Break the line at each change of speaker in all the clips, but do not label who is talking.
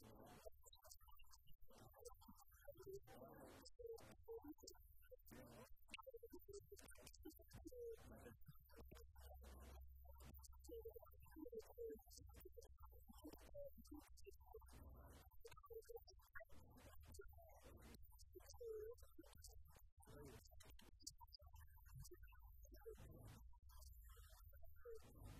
IchUga FianermeisaGJom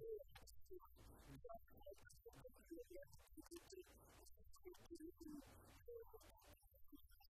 Thank you.